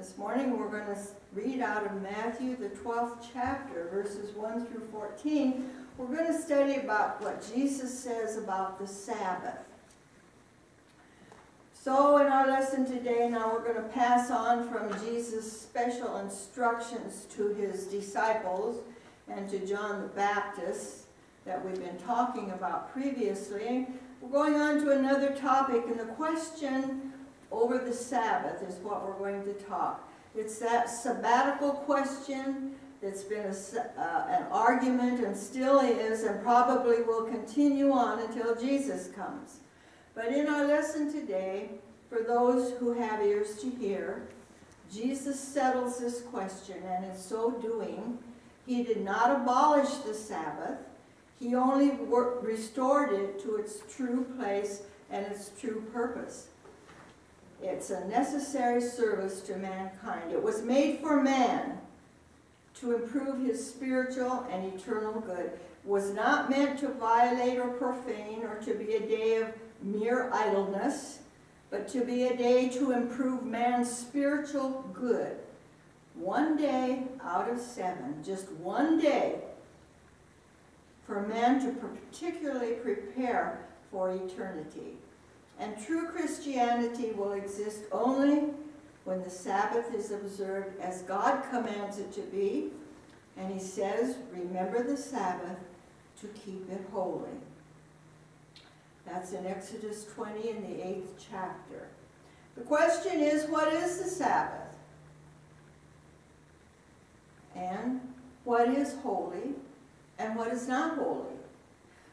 This morning we're going to read out of Matthew, the 12th chapter, verses 1 through 14. We're going to study about what Jesus says about the Sabbath. So, in our lesson today, now we're going to pass on from Jesus' special instructions to his disciples and to John the Baptist that we've been talking about previously. We're going on to another topic, and the question over the Sabbath is what we're going to talk. It's that sabbatical question that's been a, uh, an argument and still is and probably will continue on until Jesus comes. But in our lesson today, for those who have ears to hear, Jesus settles this question, and in so doing, he did not abolish the Sabbath. He only restored it to its true place and its true purpose. It's a necessary service to mankind. It was made for man to improve his spiritual and eternal good. Was not meant to violate or profane or to be a day of mere idleness, but to be a day to improve man's spiritual good. One day out of seven, just one day for man to particularly prepare for eternity. And true Christianity will exist only when the Sabbath is observed as God commands it to be. And he says, remember the Sabbath to keep it holy. That's in Exodus 20 in the 8th chapter. The question is, what is the Sabbath? And what is holy and what is not holy?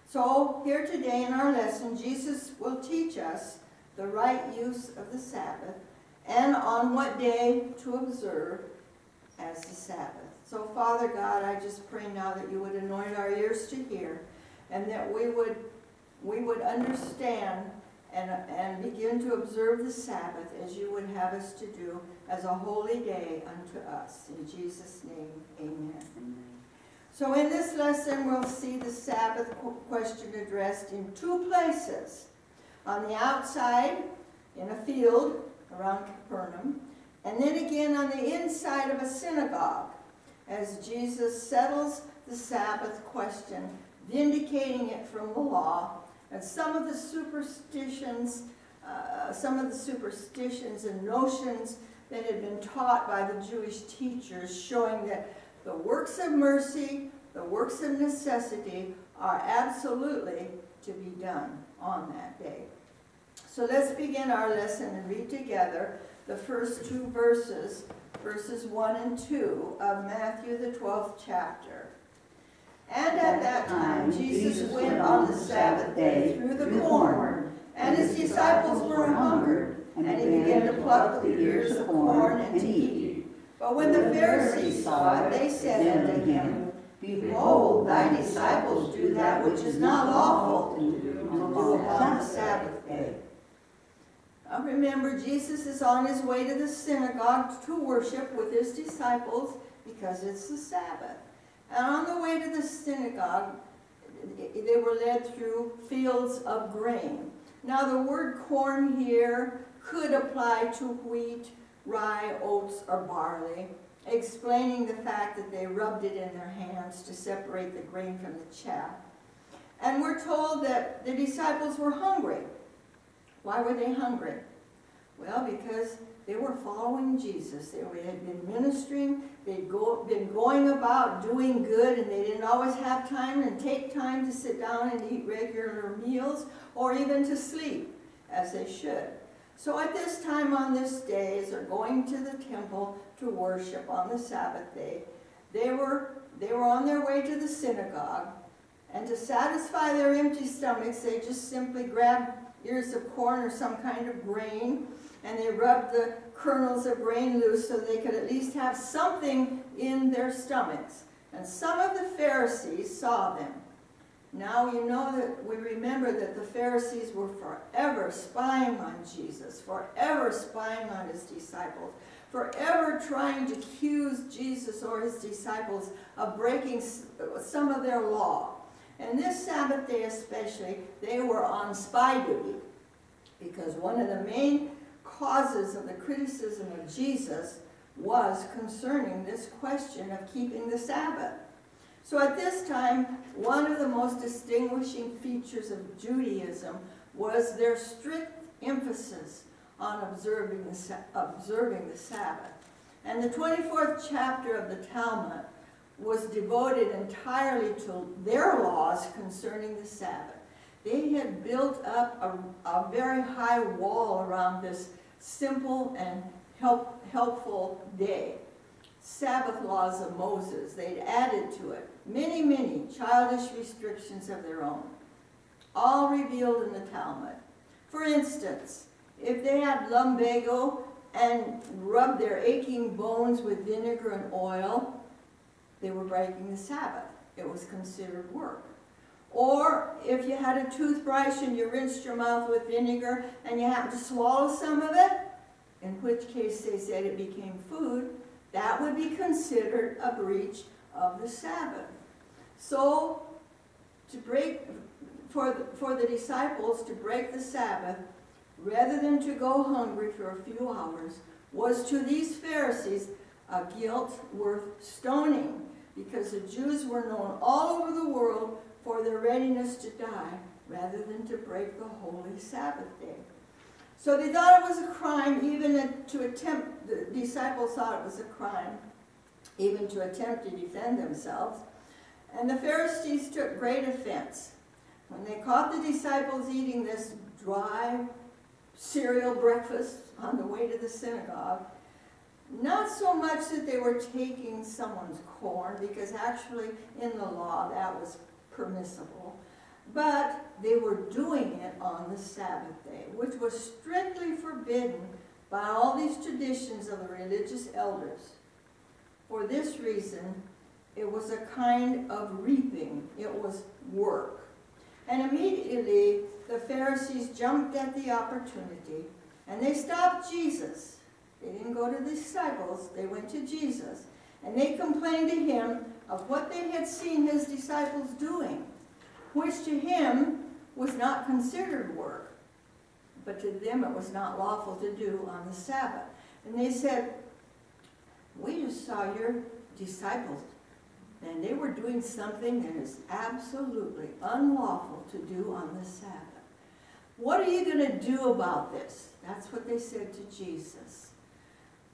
So here today in our lesson, Jesus will teach us the right use of the Sabbath and on what day to observe as the Sabbath. So Father God, I just pray now that you would anoint our ears to hear and that we would we would understand and, and begin to observe the Sabbath as you would have us to do as a holy day unto us. In Jesus' name, amen. amen. So in this lesson, we'll see the Sabbath question addressed in two places. On the outside, in a field around Capernaum, and then again on the inside of a synagogue, as Jesus settles the Sabbath question, vindicating it from the law and some of the superstitions, uh, some of the superstitions and notions that had been taught by the Jewish teachers showing that the works of mercy, the works of necessity are absolutely to be done on that day. So let's begin our lesson and read together the first two verses, verses 1 and 2 of Matthew the 12th chapter. And at that time Jesus went on the Sabbath day through the corn, and his disciples were hungered, and he began to pluck the ears of corn and to eat. But when the Pharisees saw it, they said unto him, Behold, thy disciples do that which is not lawful to do upon the Sabbath day. Now remember, Jesus is on his way to the synagogue to worship with his disciples because it's the Sabbath. And on the way to the synagogue, they were led through fields of grain. Now the word corn here could apply to wheat, rye, oats, or barley, explaining the fact that they rubbed it in their hands to separate the grain from the chaff. And we're told that the disciples were hungry. Why were they hungry? Well, because they were following Jesus. They had been ministering. They'd go, been going about doing good, and they didn't always have time and take time to sit down and eat regular meals or even to sleep as they should. So at this time on this day, as they're going to the temple to worship on the Sabbath day, they were, they were on their way to the synagogue, and to satisfy their empty stomachs, they just simply grabbed ears of corn or some kind of grain and they rubbed the kernels of grain loose so they could at least have something in their stomachs. And some of the Pharisees saw them. Now you know that we remember that the Pharisees were forever spying on Jesus, forever spying on his disciples, forever trying to accuse Jesus or his disciples of breaking some of their law. And this Sabbath day especially, they were on spy duty because one of the main causes of the criticism of Jesus was concerning this question of keeping the Sabbath. So at this time, one of the most distinguishing features of Judaism was their strict emphasis on observing the, observing the Sabbath. And the 24th chapter of the Talmud was devoted entirely to their laws concerning the Sabbath. They had built up a, a very high wall around this simple and help, helpful day. Sabbath laws of Moses, they'd added to it many, many childish restrictions of their own, all revealed in the Talmud. For instance, if they had lumbago and rubbed their aching bones with vinegar and oil, they were breaking the Sabbath. It was considered work. Or if you had a toothbrush and you rinsed your mouth with vinegar and you happened to swallow some of it, in which case they said it became food, that would be considered a breach of the Sabbath. So, to break, for the, for the disciples to break the Sabbath, rather than to go hungry for a few hours, was to these Pharisees a guilt worth stoning, because the Jews were known all over the world for their readiness to die rather than to break the holy Sabbath day. So they thought it was a crime even to attempt, the disciples thought it was a crime even to attempt to defend themselves. And the Pharisees took great offense. When they caught the disciples eating this dry cereal breakfast on the way to the synagogue, not so much that they were taking someone's corn, because actually in the law that was permissible, but they were doing it on the Sabbath day, which was strictly forbidden by all these traditions of the religious elders. For this reason, it was a kind of reaping. It was work. And immediately, the Pharisees jumped at the opportunity, and they stopped Jesus. They didn't go to the disciples, they went to Jesus. And they complained to him of what they had seen his disciples doing which to him was not considered work, but to them it was not lawful to do on the Sabbath. And they said, we just saw your disciples, and they were doing something that is absolutely unlawful to do on the Sabbath. What are you going to do about this? That's what they said to Jesus.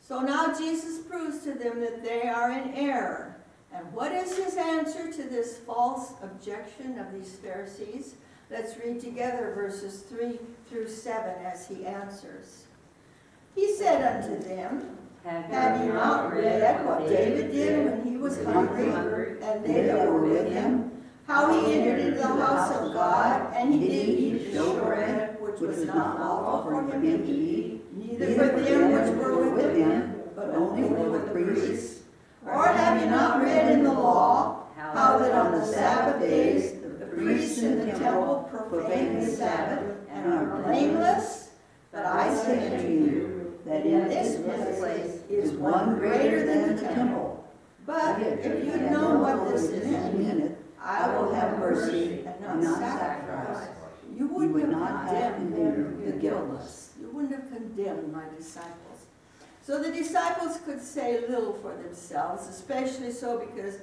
So now Jesus proves to them that they are in error. And what is his answer to this false objection of these Pharisees? Let's read together verses 3 through 7 as he answers. He said unto them, Have you not read what David did when he was hungry, and they that were with him? How he entered into the house of God, and he did eat the showbread, which was not lawful for him to eat, neither for them which were with him, but only for the priests. Or have you not read in the law how that on the Sabbath days the priests in the temple profane the Sabbath and are blameless? But I say unto you that in this place is one greater than the temple. But if you know what this meant, I will have mercy and not sacrifice. You would not have condemned the guiltless. You wouldn't have condemned my disciples. So the disciples could say little for themselves, especially so because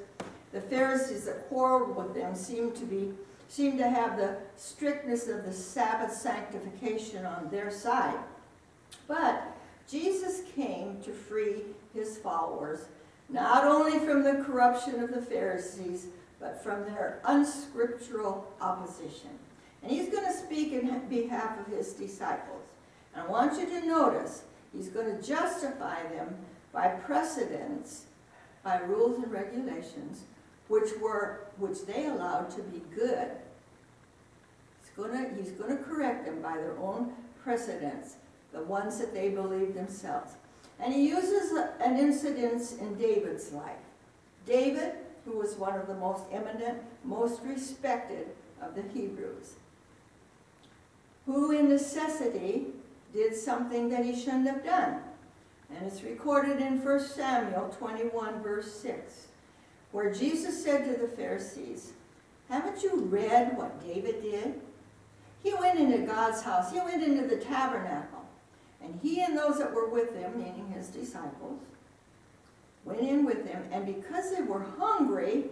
the Pharisees that quarreled with them seemed to be seemed to have the strictness of the Sabbath sanctification on their side. But Jesus came to free his followers, not only from the corruption of the Pharisees, but from their unscriptural opposition. And he's going to speak in behalf of his disciples. And I want you to notice He's going to justify them by precedents, by rules and regulations, which were which they allowed to be good. He's going to, he's going to correct them by their own precedents, the ones that they believe themselves. And he uses an incident in David's life. David, who was one of the most eminent, most respected of the Hebrews, who in necessity did something that he shouldn't have done. And it's recorded in 1 Samuel 21, verse 6, where Jesus said to the Pharisees, Haven't you read what David did? He went into God's house, he went into the tabernacle, and he and those that were with him, meaning his disciples, went in with him, and because they were hungry,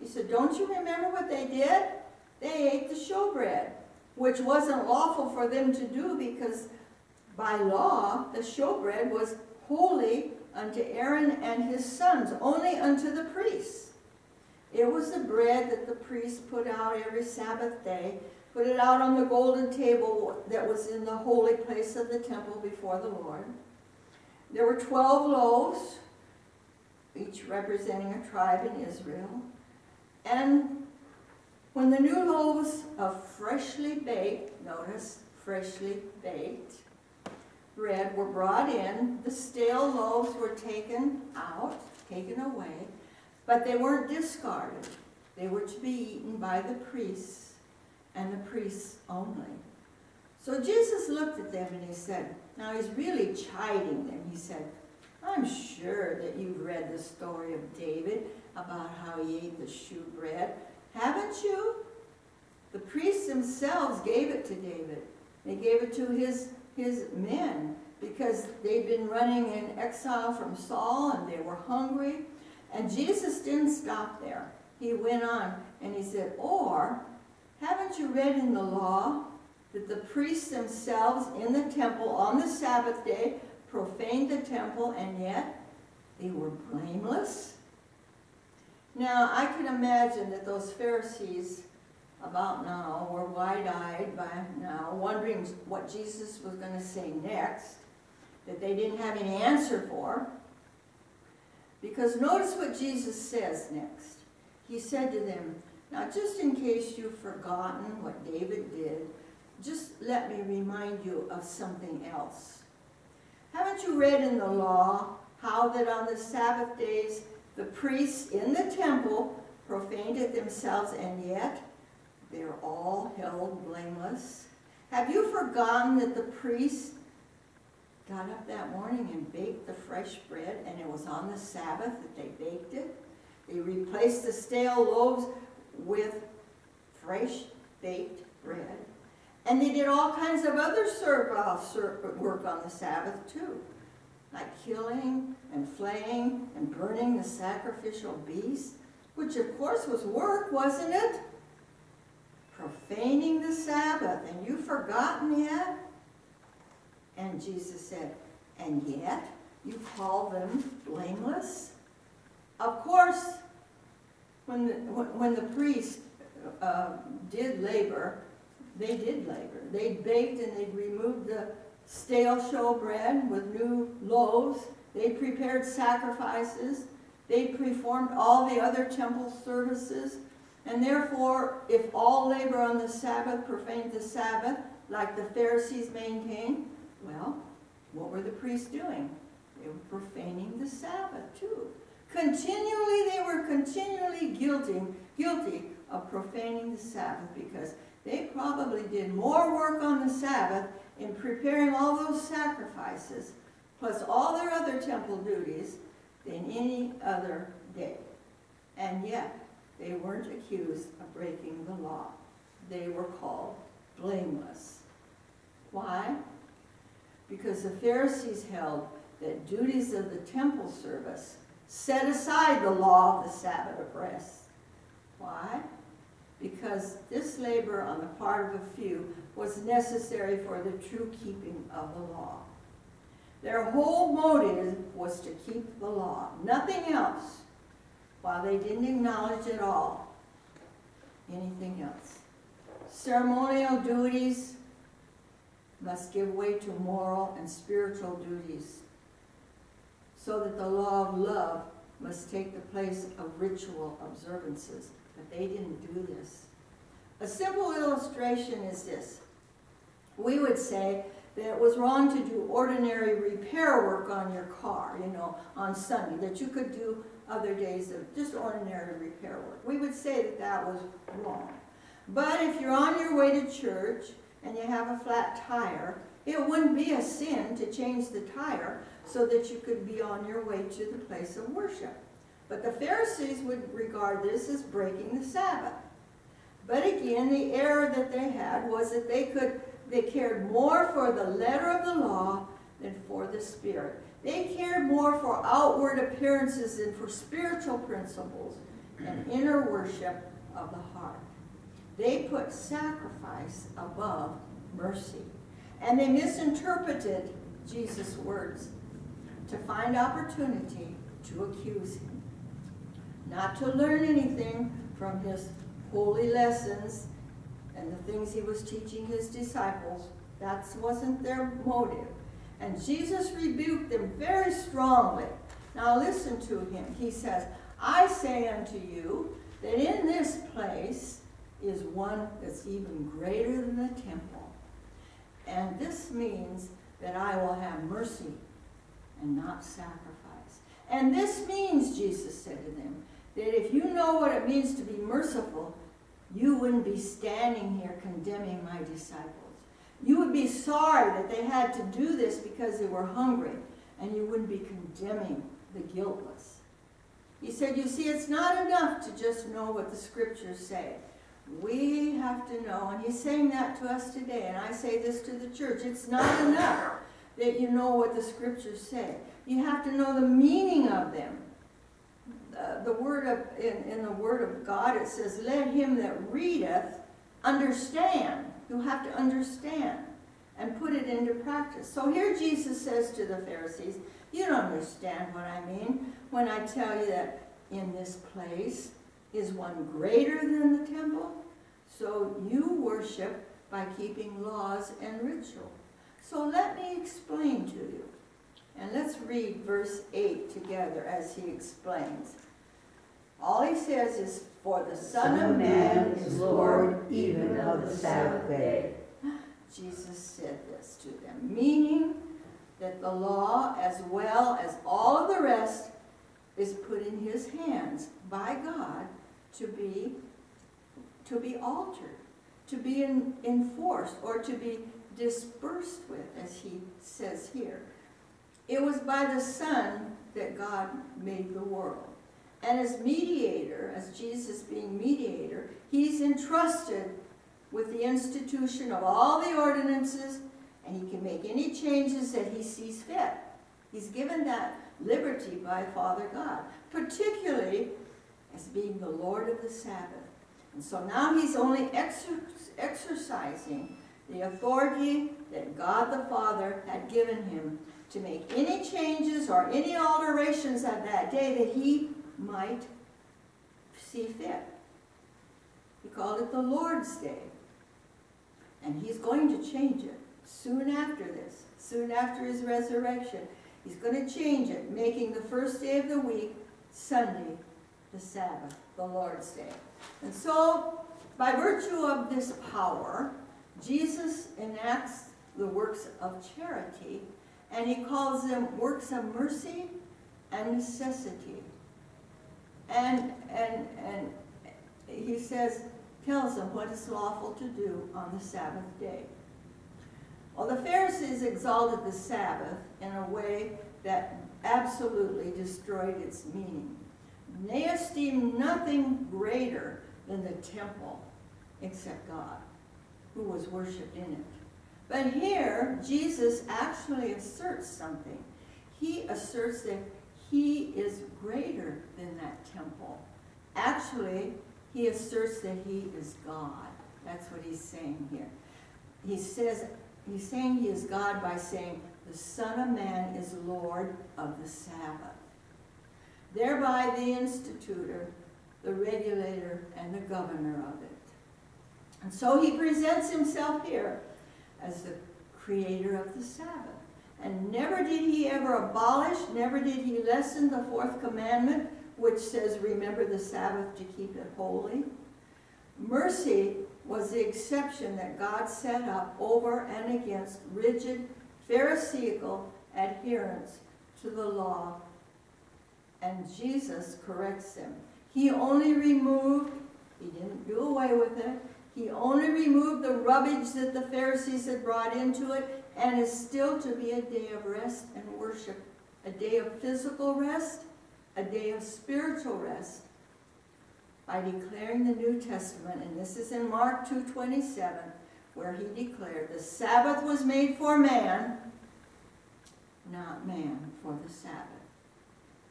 he said, Don't you remember what they did? They ate the showbread, which wasn't lawful for them to do because by law the showbread was holy unto Aaron and his sons, only unto the priests. It was the bread that the priests put out every Sabbath day, put it out on the golden table that was in the holy place of the temple before the Lord. There were 12 loaves, each representing a tribe in Israel. And when the new loaves of freshly baked, notice, freshly baked, bread were brought in, the stale loaves were taken out, taken away, but they weren't discarded. They were to be eaten by the priests and the priests only. So Jesus looked at them and he said, now he's really chiding them. He said, I'm sure that you've read the story of David about how he ate the shew bread. Haven't you? The priests themselves gave it to David. They gave it to his, his men because they'd been running in exile from Saul and they were hungry. And Jesus didn't stop there. He went on and he said, Or haven't you read in the law that the priests themselves in the temple on the Sabbath day profaned the temple and yet they were blameless? Now, I can imagine that those Pharisees about now were wide-eyed by now, wondering what Jesus was going to say next, that they didn't have any answer for. Because notice what Jesus says next. He said to them, now just in case you've forgotten what David did, just let me remind you of something else. Haven't you read in the law how that on the Sabbath days the priests in the temple profaned it themselves, and yet they're all held blameless. Have you forgotten that the priests got up that morning and baked the fresh bread, and it was on the Sabbath that they baked it? They replaced the stale loaves with fresh baked bread. And they did all kinds of other servile uh, work on the Sabbath too like killing and flaying and burning the sacrificial beast, which of course was work, wasn't it? Profaning the Sabbath, and you've forgotten yet? And Jesus said, and yet you call them blameless? Of course, when the, when the priest uh, did labor, they did labor. They baked and they removed the stale showbread with new loaves. They prepared sacrifices. They performed all the other temple services. And therefore, if all labor on the Sabbath profaned the Sabbath, like the Pharisees maintained, well, what were the priests doing? They were profaning the Sabbath too. Continually, they were continually guilty, guilty of profaning the Sabbath because they probably did more work on the Sabbath in preparing all those sacrifices, plus all their other temple duties, than any other day. And yet, they weren't accused of breaking the law. They were called blameless. Why? Because the Pharisees held that duties of the temple service set aside the law of the Sabbath of rest. Why? Because this labor on the part of a few was necessary for the true keeping of the law. Their whole motive was to keep the law, nothing else, while they didn't acknowledge at all anything else. Ceremonial duties must give way to moral and spiritual duties, so that the law of love must take the place of ritual observances. But they didn't do this. A simple illustration is this. We would say that it was wrong to do ordinary repair work on your car, you know, on Sunday, that you could do other days of just ordinary repair work. We would say that that was wrong. But if you're on your way to church and you have a flat tire, it wouldn't be a sin to change the tire so that you could be on your way to the place of worship. But the Pharisees would regard this as breaking the Sabbath. But again, the error that they had was that they could they cared more for the letter of the law than for the spirit. They cared more for outward appearances than for spiritual principles and inner worship of the heart. They put sacrifice above mercy. And they misinterpreted Jesus' words to find opportunity to accuse him. Not to learn anything from his holy lessons and the things he was teaching his disciples. That wasn't their motive. And Jesus rebuked them very strongly. Now listen to him. He says, I say unto you that in this place is one that's even greater than the temple. And this means that I will have mercy and not sacrifice. And this means, Jesus said to them, that if you know what it means to be merciful, you wouldn't be standing here condemning my disciples. You would be sorry that they had to do this because they were hungry, and you wouldn't be condemning the guiltless. He said, You see, it's not enough to just know what the scriptures say. We have to know, and he's saying that to us today, and I say this to the church it's not enough that you know what the scriptures say. You have to know the meaning of them. Uh, the word of in, in the word of God it says, "Let him that readeth understand." You have to understand and put it into practice. So here Jesus says to the Pharisees, "You don't understand what I mean when I tell you that in this place is one greater than the temple. So you worship by keeping laws and ritual. So let me explain to you." And let's read verse 8 together as he explains. All he says is, For the Son of Man is Lord even of the Sabbath day. Jesus said this to them, meaning that the law, as well as all of the rest, is put in his hands by God to be, to be altered, to be in, enforced, or to be dispersed with, as he says here. It was by the Son that God made the world. And as mediator, as Jesus being mediator, he's entrusted with the institution of all the ordinances, and he can make any changes that he sees fit. He's given that liberty by Father God, particularly as being the Lord of the Sabbath. And so now he's only exer exercising the authority that God the Father had given him to make any changes or any alterations of that day that he might see fit. He called it the Lord's Day. And he's going to change it soon after this, soon after his resurrection. He's going to change it, making the first day of the week Sunday, the Sabbath, the Lord's Day. And so, by virtue of this power, Jesus enacts the works of charity, and he calls them works of mercy and necessity. And, and, and he says, tells them what is lawful to do on the Sabbath day. Well, the Pharisees exalted the Sabbath in a way that absolutely destroyed its meaning. They esteemed nothing greater than the temple except God, who was worshipped in it. But here, Jesus actually asserts something. He asserts that he is greater than that temple. Actually, he asserts that he is God. That's what he's saying here. He says, he's saying he is God by saying, the Son of Man is Lord of the Sabbath. Thereby the institutor, the regulator, and the governor of it. And so he presents himself here as the creator of the Sabbath. And never did he ever abolish, never did he lessen the fourth commandment, which says, remember the Sabbath to keep it holy. Mercy was the exception that God set up over and against rigid Pharisaical adherence to the law. And Jesus corrects them. He only removed, he didn't do away with it, he only removed the rubbish that the Pharisees had brought into it and is still to be a day of rest and worship, a day of physical rest, a day of spiritual rest by declaring the New Testament, and this is in Mark 2.27, where he declared, the Sabbath was made for man, not man, for the Sabbath.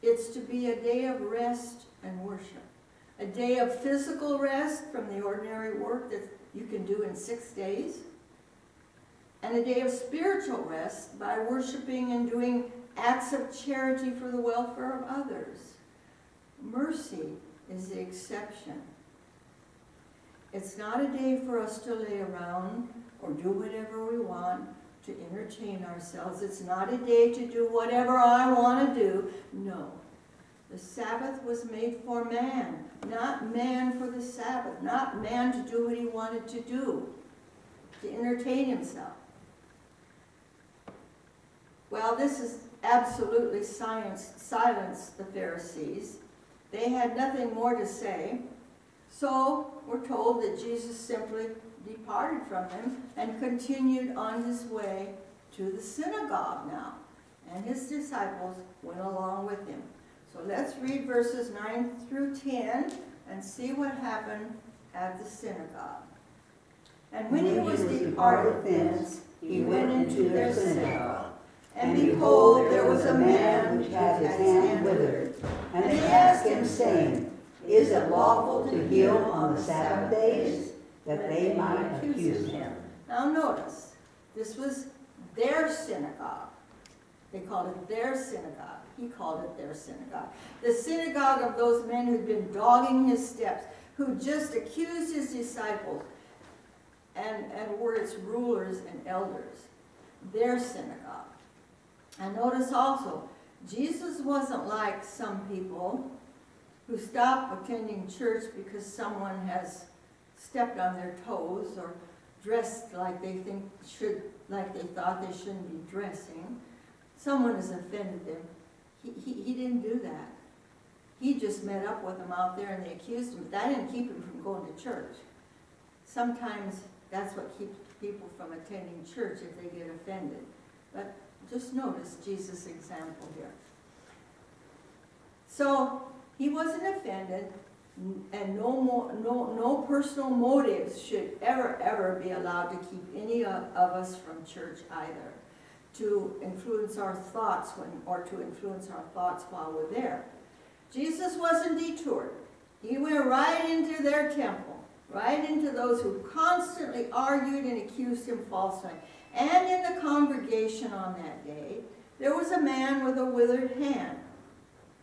It's to be a day of rest and worship, a day of physical rest from the ordinary work that you can do in six days, and a day of spiritual rest by worshiping and doing acts of charity for the welfare of others. Mercy is the exception. It's not a day for us to lay around or do whatever we want to entertain ourselves. It's not a day to do whatever I want to do. No. The Sabbath was made for man, not man for the Sabbath, not man to do what he wanted to do, to entertain himself. Well, this is absolutely science, silenced the Pharisees. They had nothing more to say. So we're told that Jesus simply departed from them and continued on his way to the synagogue now. And his disciples went along with him. So let's read verses 9 through 10 and see what happened at the synagogue. And when, he was departed thence, he went into their synagogue. And behold, there was a man which had his hand withered. And they asked him, saying, Is it lawful to heal on the Sabbath days? That they might accuse him. Now notice, this was their synagogue. They called it their synagogue. He called it their synagogue. The synagogue of those men who'd been dogging his steps, who just accused his disciples and, and were its rulers and elders. Their synagogue. And notice also, Jesus wasn't like some people who stop attending church because someone has stepped on their toes or dressed like they think should, like they thought they shouldn't be dressing. Someone has offended them. He, he, didn't do that. He just met up with them out there and they accused him. But that didn't keep him from going to church. Sometimes that's what keeps people from attending church if they get offended. But just notice Jesus' example here. So he wasn't offended, and no, more, no, no personal motives should ever, ever be allowed to keep any of, of us from church either, to influence our thoughts when, or to influence our thoughts while we're there. Jesus wasn't detoured. He went right into their temple, right into those who constantly argued and accused him falsely. And in the congregation on that day, there was a man with a withered hand.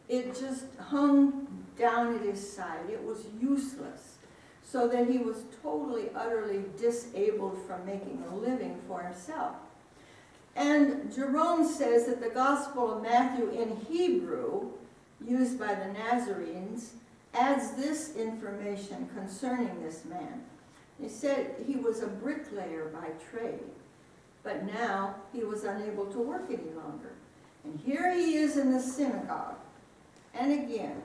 It just hung down at his side. It was useless. So that he was totally, utterly disabled from making a living for himself. And Jerome says that the Gospel of Matthew in Hebrew, used by the Nazarenes, adds this information concerning this man. He said he was a bricklayer by trade. But now he was unable to work any longer. And here he is in the synagogue. And again,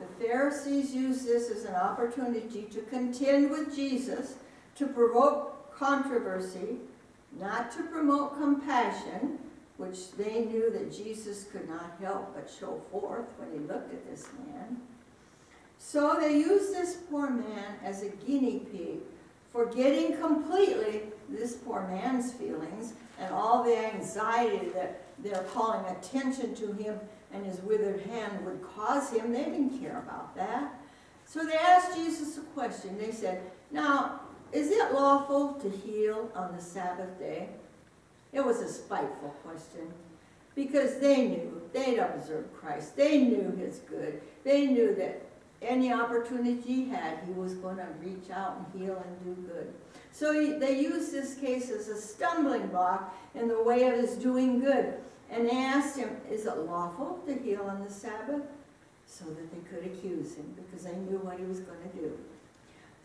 the Pharisees use this as an opportunity to contend with Jesus, to provoke controversy, not to promote compassion, which they knew that Jesus could not help but show forth when he looked at this man. So they used this poor man as a guinea pig forgetting completely this poor man's feelings and all the anxiety that they're calling attention to him and his withered hand would cause him. They didn't care about that. So they asked Jesus a question. They said, Now, is it lawful to heal on the Sabbath day? It was a spiteful question because they knew, they'd observed Christ. They knew his good. They knew that any opportunity he had, he was going to reach out and heal and do good. So he, they used this case as a stumbling block in the way of his doing good. And they asked him, is it lawful to heal on the Sabbath? So that they could accuse him because they knew what he was going to do.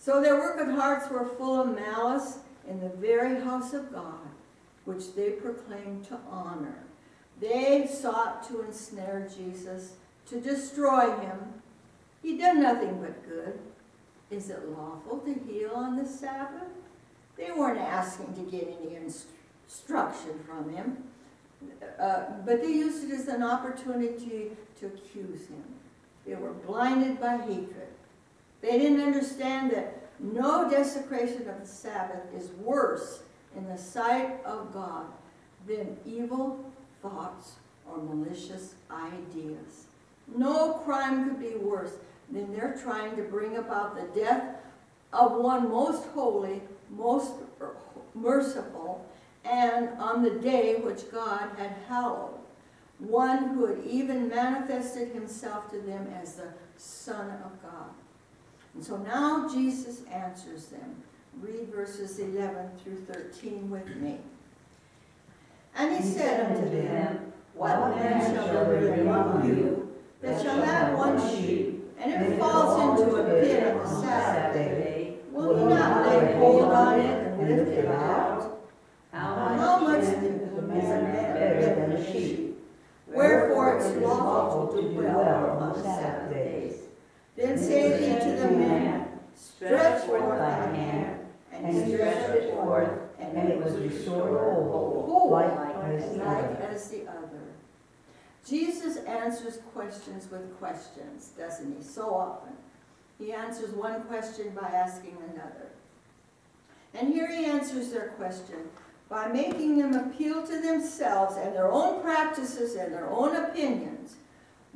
So their wicked hearts were full of malice in the very house of God, which they proclaimed to honor. They sought to ensnare Jesus, to destroy him, he done nothing but good. Is it lawful to heal on the Sabbath? They weren't asking to get any instruction from him, uh, but they used it as an opportunity to accuse him. They were blinded by hatred. They didn't understand that no desecration of the Sabbath is worse in the sight of God than evil, thoughts or malicious ideas. No crime could be worse than they're trying to bring about the death of one most holy, most merciful, and on the day which God had hallowed, one who had even manifested himself to them as the Son of God. And so now Jesus answers them. Read verses 11 through 13 with me. And he said unto them, What man shall there be among you that shall have one sheep, and it falls into a pit on the Sabbath day? Will he not lay hold on it and lift it out? How much is a man better than a sheep? Wherefore it's lawful to dwell on the Sabbath days. Then saith he to the man, Stretch forth thy hand. And he stretched it forth, and it was restored whole, whole as, like as the other. Jesus answers questions with questions, doesn't he? So often. He answers one question by asking another. And here he answers their question by making them appeal to themselves and their own practices and their own opinions.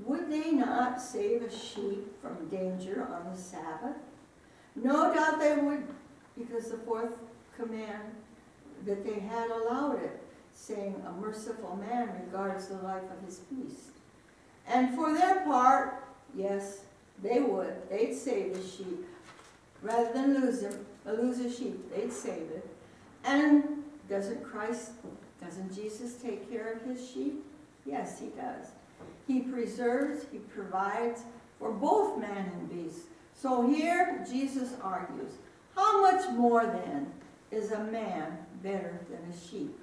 Would they not save a sheep from danger on the Sabbath? No doubt they would, because the fourth command that they had allowed it, saying, A merciful man regards the life of his beast. And for their part, yes, they would. They'd save the sheep. Rather than lose them, uh, a sheep, they'd save it. And doesn't Christ, doesn't Jesus take care of his sheep? Yes, he does. He preserves, he provides for both man and beast. So here Jesus argues, how much more then is a man better than a sheep?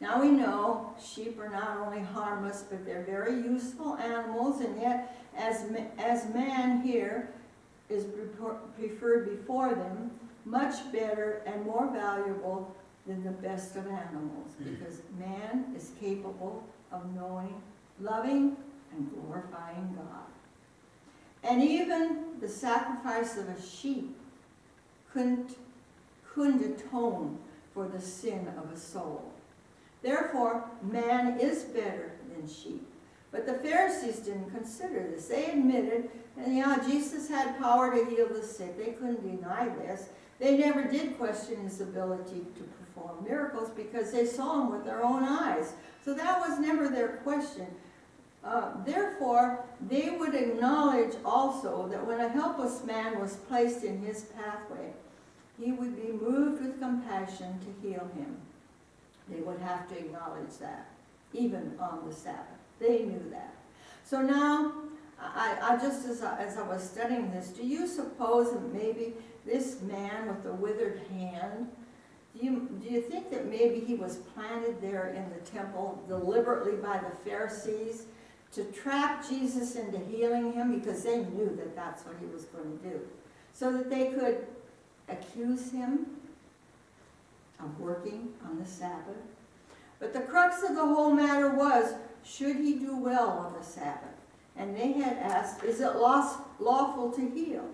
Now we know sheep are not only harmless, but they're very useful animals, and yet as, as man here is preferred before them, much better and more valuable than the best of animals, because man is capable of knowing, loving, and glorifying God. And even the sacrifice of a sheep couldn't, couldn't atone for the sin of a soul. Therefore, man is better than sheep. But the Pharisees didn't consider this. They admitted, and yeah, Jesus had power to heal the sick. They couldn't deny this. They never did question his ability to perform miracles because they saw him with their own eyes. So that was never their question. Uh, therefore, they would acknowledge also that when a helpless man was placed in his pathway, he would be moved with compassion to heal him. They would have to acknowledge that, even on the Sabbath. They knew that. So now, I, I just as I, as I was studying this, do you suppose that maybe this man with the withered hand, do you, do you think that maybe he was planted there in the temple deliberately by the Pharisees to trap Jesus into healing him because they knew that that's what he was going to do. So that they could accuse him of working on the Sabbath. But the crux of the whole matter was, should he do well on the Sabbath? And they had asked, is it lawful to heal?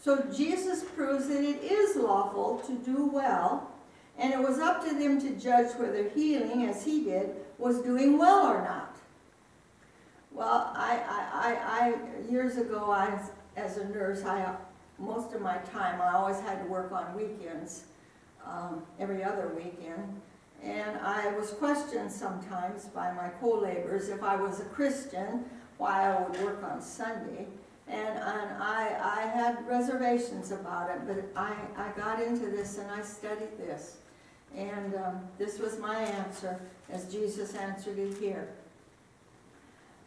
So Jesus proves that it is lawful to do well, and it was up to them to judge whether healing, as he did, was doing well or not. Well, I, I, I, years ago, I, as a nurse, I, most of my time, I always had to work on weekends, um, every other weekend. And I was questioned sometimes by my co-laborers if I was a Christian, why I would work on Sunday. And, and I, I had reservations about it, but I, I got into this and I studied this. And um, this was my answer as Jesus answered it here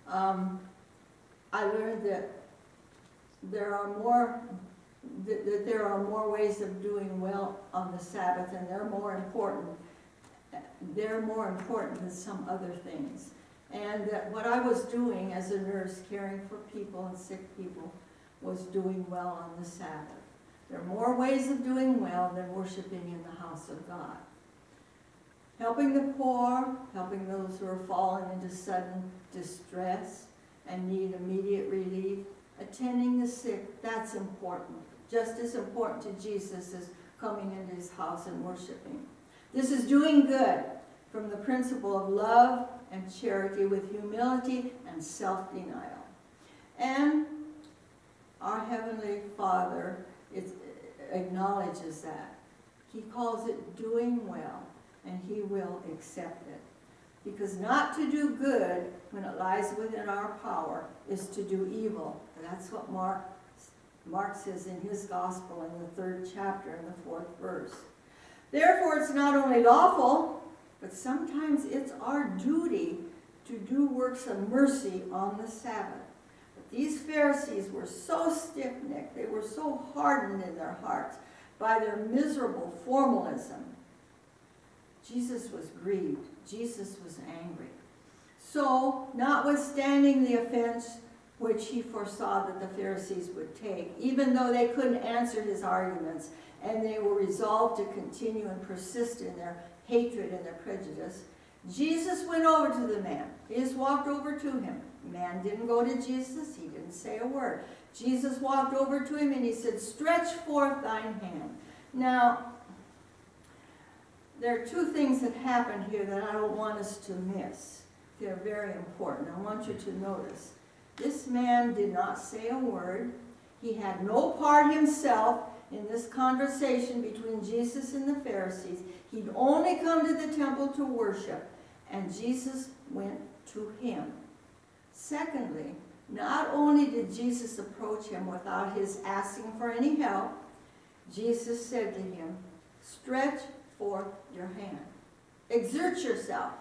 um, I learned that there are more that, that, there are more ways of doing well on the Sabbath, and they're more important. They're more important than some other things. And that what I was doing as a nurse, caring for people and sick people, was doing well on the Sabbath. There are more ways of doing well than worshiping in the house of God. Helping the poor, helping those who are fallen into sudden distress and need immediate relief, attending the sick, that's important. Just as important to Jesus as coming into his house and worshiping. This is doing good from the principle of love, and charity with humility and self-denial. And our Heavenly Father acknowledges that. He calls it doing well, and He will accept it. Because not to do good when it lies within our power is to do evil. That's what Mark, Mark says in his gospel in the third chapter in the fourth verse. Therefore, it's not only lawful, but sometimes it's our duty to do works of mercy on the Sabbath. But these Pharisees were so stiff-necked, they were so hardened in their hearts by their miserable formalism. Jesus was grieved. Jesus was angry. So, notwithstanding the offense which he foresaw that the Pharisees would take, even though they couldn't answer his arguments, and they were resolved to continue and persist in their hatred and their prejudice, Jesus went over to the man. He just walked over to him. The man didn't go to Jesus. He didn't say a word. Jesus walked over to him and he said, Stretch forth thine hand. Now, there are two things that happen here that I don't want us to miss. They're very important. I want you to notice. This man did not say a word. He had no part himself in this conversation between Jesus and the Pharisees. He'd only come to the temple to worship, and Jesus went to him. Secondly, not only did Jesus approach him without his asking for any help, Jesus said to him, Stretch forth your hand. Exert yourself.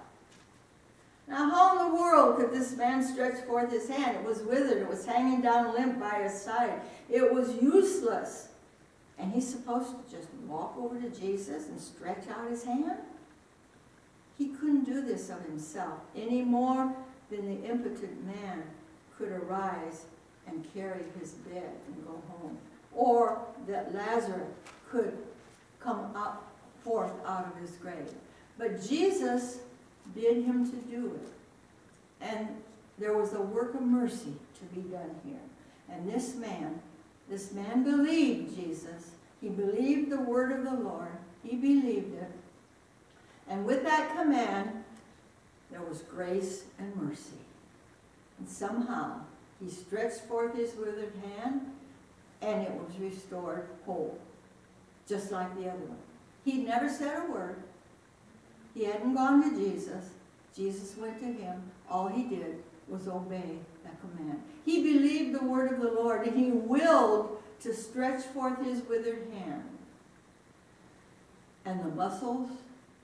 Now, how in the world could this man stretch forth his hand? It was withered, it was hanging down limp by his side. It was useless. And he's supposed to just walk over to Jesus and stretch out his hand? He couldn't do this of himself any more than the impotent man could arise and carry his bed and go home. Or that Lazarus could come up forth out of his grave. But Jesus bid him to do it. And there was a work of mercy to be done here. And this man, this man believed Jesus. He believed the word of the Lord. He believed it. And with that command, there was grace and mercy. And somehow, he stretched forth his withered hand, and it was restored whole, just like the other one. He never said a word. He hadn't gone to Jesus. Jesus went to him. All he did was obey that command. He believed the word of the Lord, and he willed to stretch forth his withered hand. And the muscles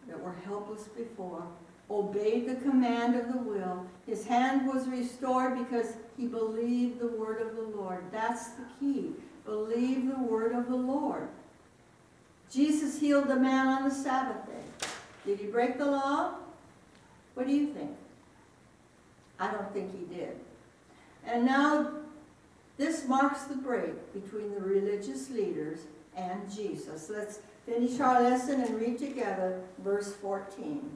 that were helpless before obeyed the command of the will. His hand was restored because he believed the word of the Lord. That's the key. Believe the word of the Lord. Jesus healed the man on the Sabbath day. Did he break the law? What do you think? I don't think he did. And now this marks the break between the religious leaders and Jesus. Let's finish our lesson and read together verse 14.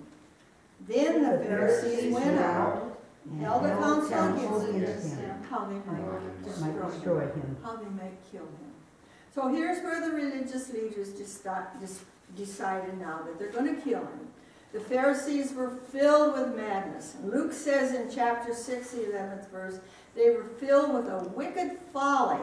Then the Pharisees went out, held a council against him, how they might destroy him, how they might kill him. So here's where the religious leaders just decided now that they're going to kill him. The Pharisees were filled with madness. Luke says in chapter 6, the 11th verse, they were filled with a wicked folly,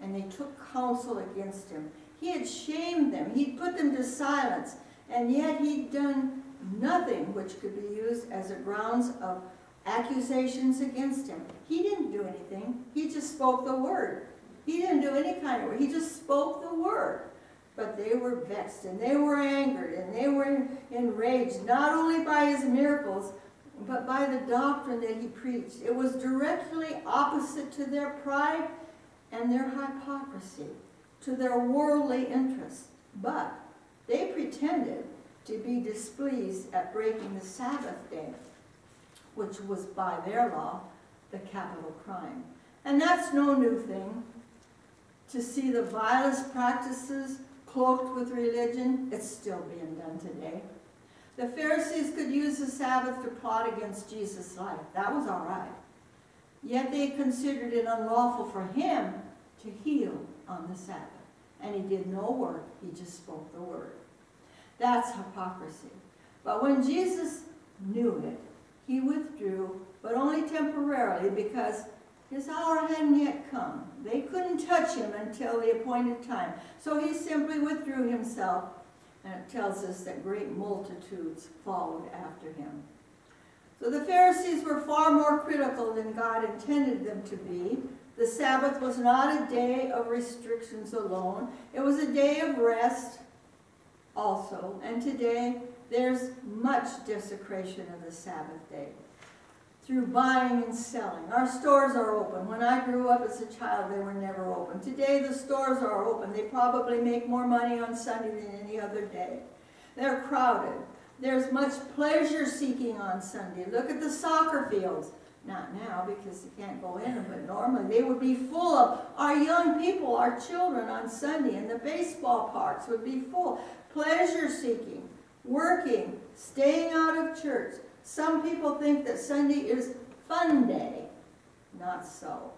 and they took counsel against him. He had shamed them. He'd put them to silence, and yet he'd done nothing which could be used as a grounds of accusations against him. He didn't do anything. He just spoke the word. He didn't do any kind of work. He just spoke the word. But they were vexed and they were angered and they were enraged, not only by his miracles, but by the doctrine that he preached. It was directly opposite to their pride and their hypocrisy, to their worldly interests. But they pretended to be displeased at breaking the Sabbath day, which was by their law the capital crime. And that's no new thing to see the vilest practices cloaked with religion, it's still being done today. The Pharisees could use the Sabbath to plot against Jesus' life. That was all right. Yet they considered it unlawful for him to heal on the Sabbath. And he did no work, he just spoke the word. That's hypocrisy. But when Jesus knew it, he withdrew, but only temporarily because his hour hadn't yet come. They couldn't touch him until the appointed time. So he simply withdrew himself, and it tells us that great multitudes followed after him. So the Pharisees were far more critical than God intended them to be. The Sabbath was not a day of restrictions alone, it was a day of rest also. And today, there's much desecration of the Sabbath day through buying and selling. Our stores are open. When I grew up as a child, they were never open. Today, the stores are open. They probably make more money on Sunday than any other day. They're crowded. There's much pleasure seeking on Sunday. Look at the soccer fields. Not now because you can't go in them, but normally they would be full of our young people, our children on Sunday, and the baseball parks would be full. Pleasure seeking, working, staying out of church. Some people think that Sunday is fun day. Not so.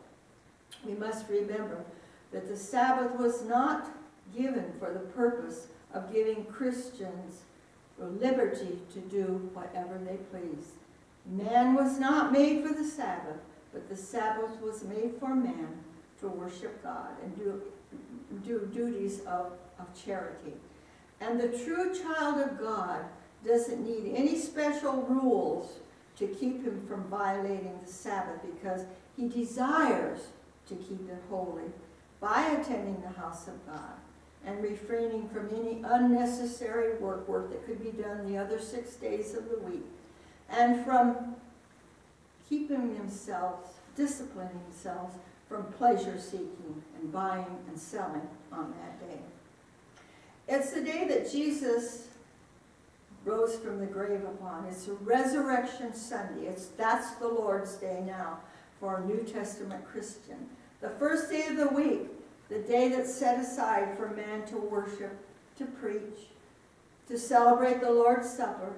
We must remember that the Sabbath was not given for the purpose of giving Christians liberty to do whatever they please. Man was not made for the Sabbath, but the Sabbath was made for man to worship God and do, do duties of, of charity. And the true child of God doesn't need any special rules to keep him from violating the Sabbath because he desires to keep it holy by attending the house of God and refraining from any unnecessary work, work that could be done the other six days of the week, and from keeping themselves, disciplining themselves from pleasure seeking and buying and selling on that day. It's the day that Jesus rose from the grave upon. It's resurrection Sunday. It's that's the Lord's day now for a New Testament Christian. The first day of the week, the day that's set aside for man to worship, to preach, to celebrate the Lord's Supper,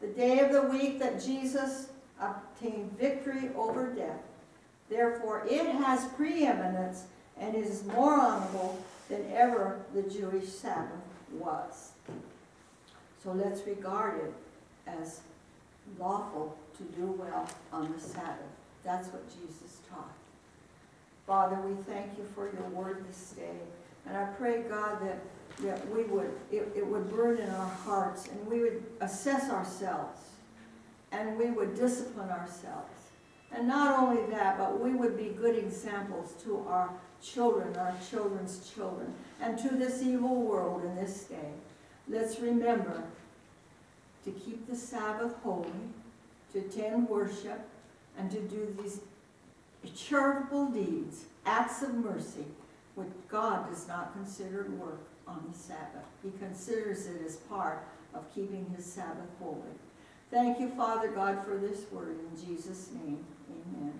the day of the week that Jesus obtained victory over death. Therefore, it has preeminence and is more honorable than ever the Jewish Sabbath was. So let's regard it as lawful to do well on the Sabbath. That's what Jesus taught. Father, we thank you for your word this day. And I pray, God, that, that we would, it, it would burn in our hearts and we would assess ourselves and we would discipline ourselves. And not only that, but we would be good examples to our children, our children's children, and to this evil world in this day. Let's remember to keep the Sabbath holy, to attend worship, and to do these charitable deeds, acts of mercy, which God does not consider work on the Sabbath. He considers it as part of keeping his Sabbath holy. Thank you, Father God, for this word. In Jesus' name, amen.